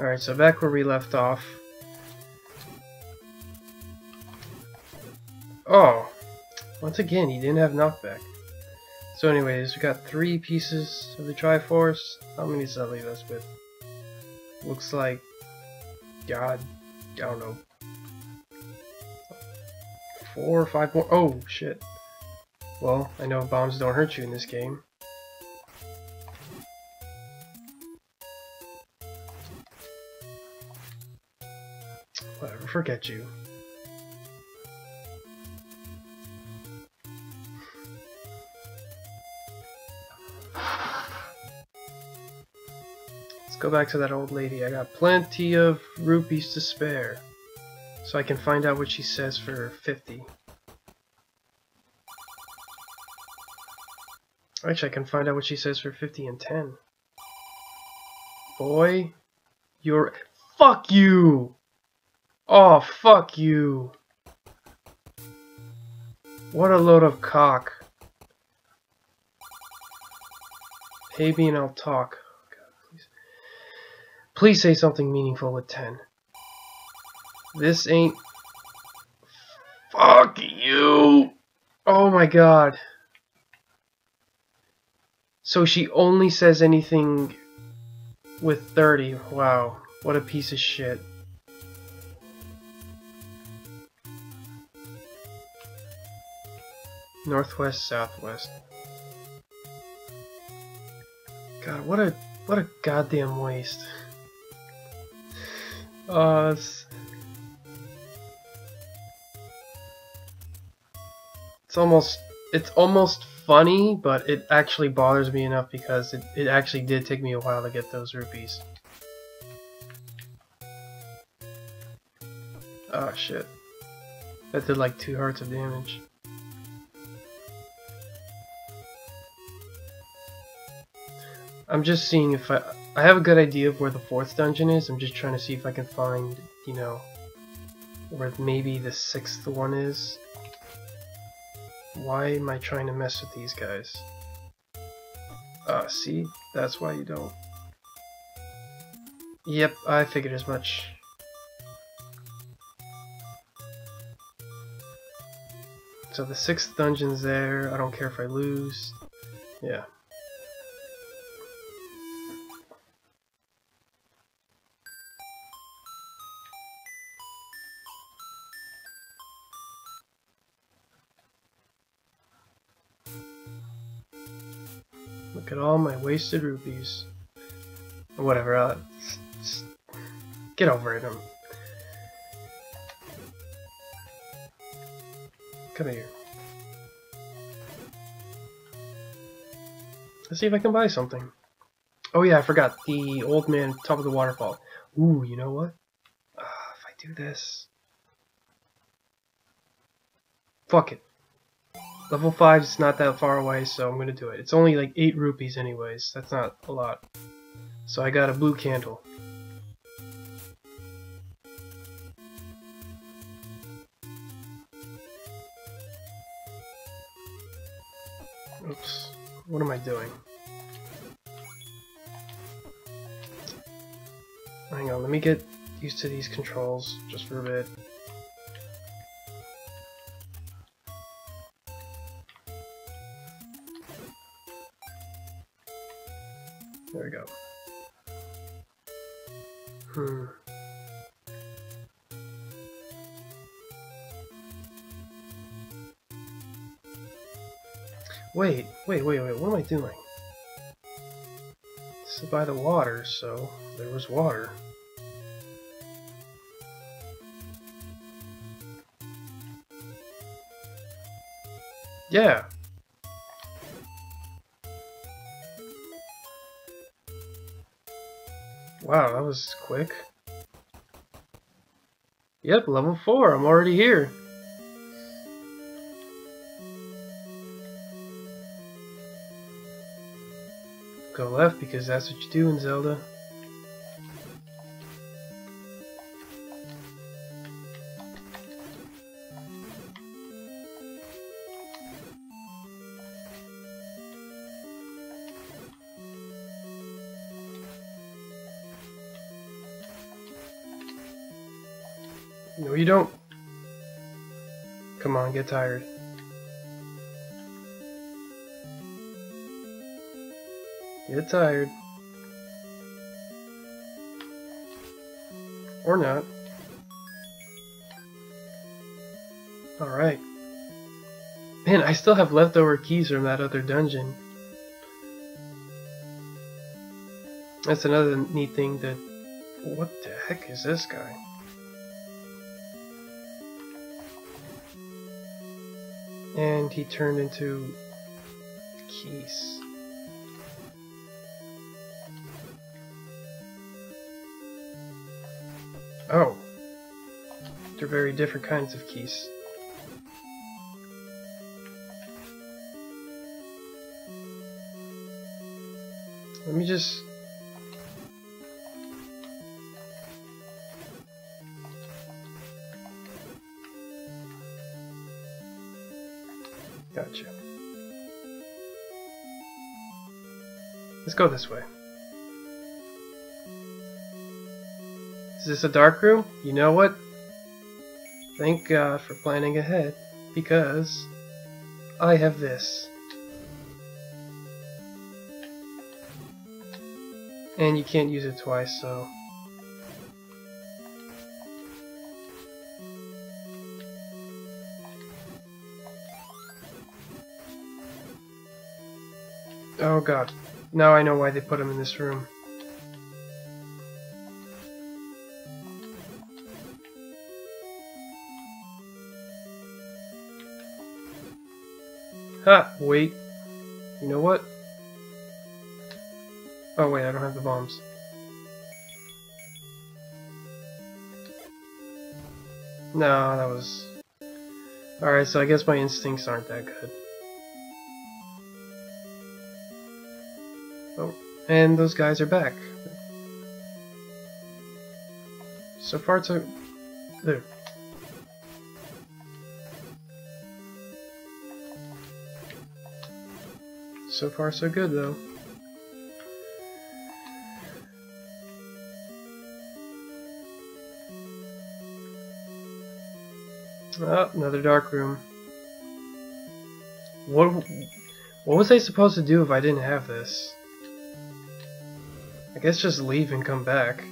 Alright, so back where we left off. Oh! Once again, he didn't have knockback. So anyways, we got three pieces of the Triforce. How many does that leave us with? Looks like... God, I don't know. Four or five more. Oh, shit. Well, I know bombs don't hurt you in this game. Whatever, forget you. Let's go back to that old lady. I got plenty of rupees to spare. So I can find out what she says for 50. Actually, I can find out what she says for 50 and 10. Boy, you're... Fuck you! Oh, fuck you. What a load of cock. Pay me and I'll talk. God, please. please say something meaningful with 10. This ain't... Fuck you! Oh my god. So she only says anything with 30. Wow. What a piece of shit. Northwest, southwest. God, what a what a goddamn waste. Uh, it's, it's almost it's almost funny, but it actually bothers me enough because it, it actually did take me a while to get those rupees. Oh shit. That did like two hearts of damage. I'm just seeing if I... I have a good idea of where the fourth dungeon is. I'm just trying to see if I can find, you know, where maybe the sixth one is. Why am I trying to mess with these guys? Ah, uh, see? That's why you don't. Yep, I figured as much. So the sixth dungeon's there. I don't care if I lose. Yeah. Look at all my wasted rupees. Or Whatever, uh, get over it. I'm... Come here. Let's see if I can buy something. Oh yeah, I forgot. The old man top of the waterfall. Ooh, you know what? Uh, if I do this... Fuck it. Level 5 is not that far away, so I'm gonna do it. It's only like 8 rupees anyways. That's not a lot. So I got a blue candle. Oops. What am I doing? Hang on, let me get used to these controls just for a bit. Wait, wait, wait, what am I doing? This is by the water, so there was water. Yeah, Wow, that was quick. Yep, level 4. I'm already here. Go left because that's what you do in Zelda. No, you don't. Come on, get tired. Get tired. Or not. Alright. Man, I still have leftover keys from that other dungeon. That's another neat thing that... What the heck is this guy? And he turned into... keys. Oh. They're very different kinds of keys. Let me just... Gotcha. Let's go this way. Is this a dark room? You know what? Thank God for planning ahead, because I have this. And you can't use it twice, so... Oh god. Now I know why they put him in this room. Ha! Wait. You know what? Oh wait, I don't have the bombs. No, that was... Alright, so I guess my instincts aren't that good. Oh, and those guys are back. So far, so... There. So far, so good, though. Oh, another dark room. What, what was I supposed to do if I didn't have this? I guess just leave and come back.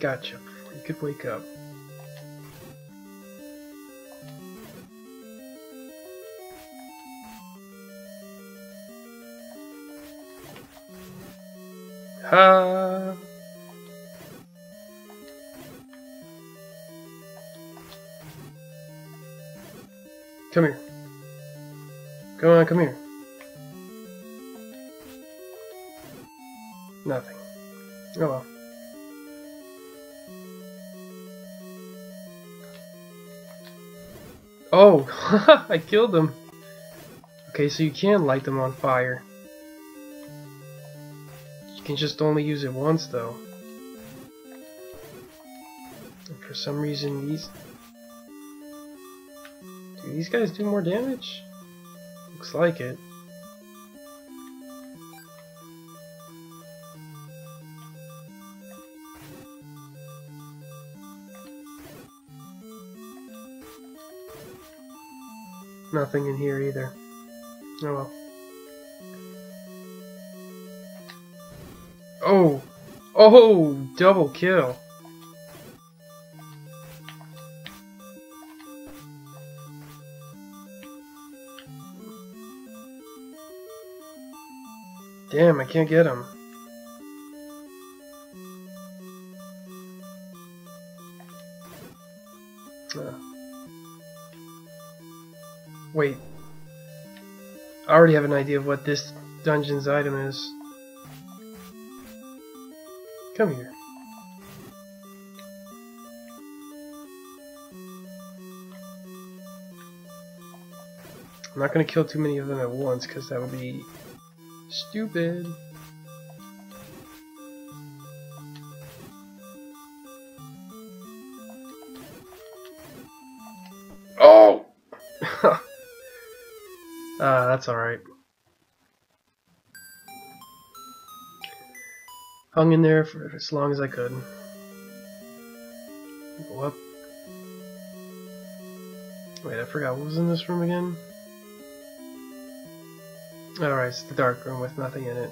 Gotcha. You could wake up. Ha! Come here. Come on, come here. Nothing. Oh well. Oh, I killed them. Okay, so you can light them on fire. You can just only use it once, though. And for some reason, these... Do these guys do more damage? Looks like it. Nothing in here either. Oh well. Oh! Oh! Double kill! Damn, I can't get him. I already have an idea of what this dungeon's item is. Come here. I'm not going to kill too many of them at once because that would be stupid. That's alright. Hung in there for as long as I could. Go up. Wait, I forgot what was in this room again? Alright, it's the dark room with nothing in it.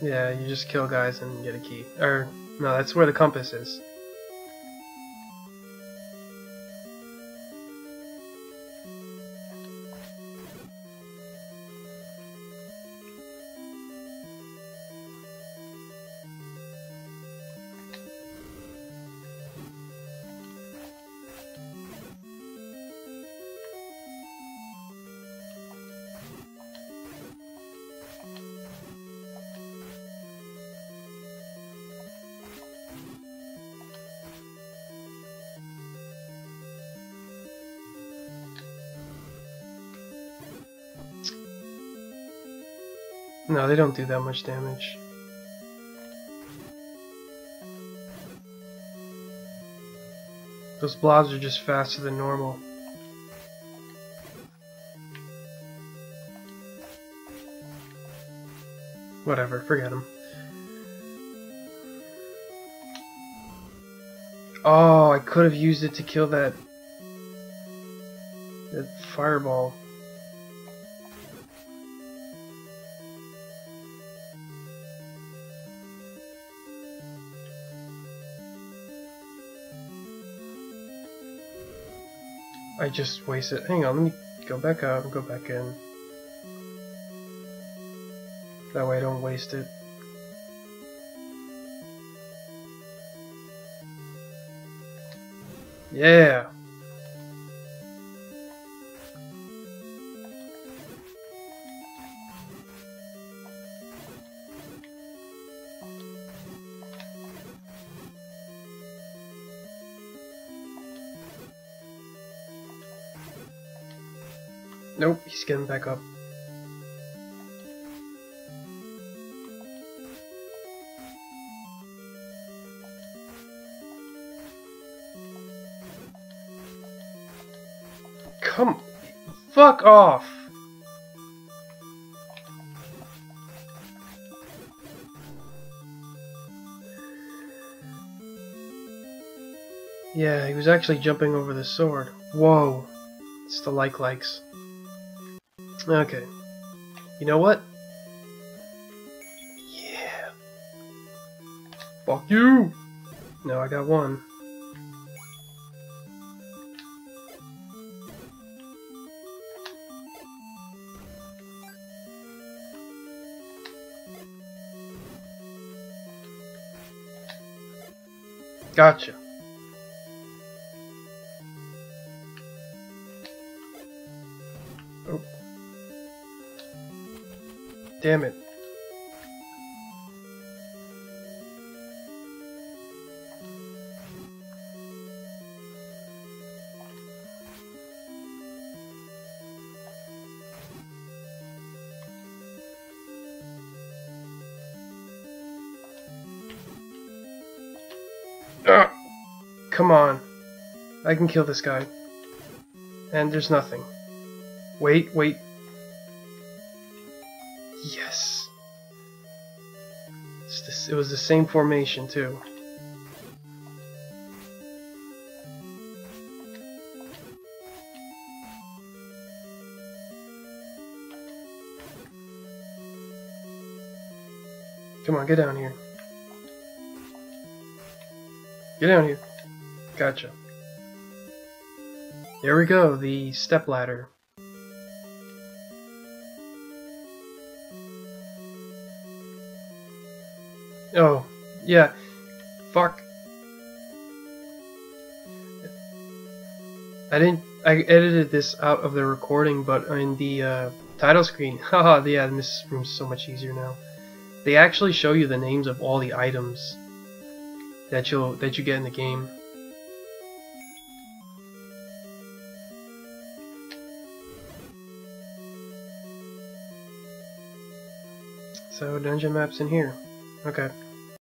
Yeah, you just kill guys and get a key. Or, no, that's where the compass is. No, they don't do that much damage. Those blobs are just faster than normal. Whatever, forget them. Oh, I could have used it to kill that, that fireball. I just wasted. Hang on, let me go back out and go back in. That way I don't waste it. Yeah! Nope, he's getting back up. Come, fuck off! Yeah, he was actually jumping over the sword. Whoa. It's the like likes. Okay. You know what? Yeah. Fuck you! No, I got one. Gotcha. Damn it. Ugh. Come on. I can kill this guy. And there's nothing. Wait, wait. It was the same formation, too. Come on, get down here. Get down here. Gotcha. There we go, the step ladder. Oh, yeah. Fuck. I didn't. I edited this out of the recording, but in the uh, title screen, haha, yeah, this room's so much easier now. They actually show you the names of all the items that you'll that you get in the game. So dungeon maps in here. Okay.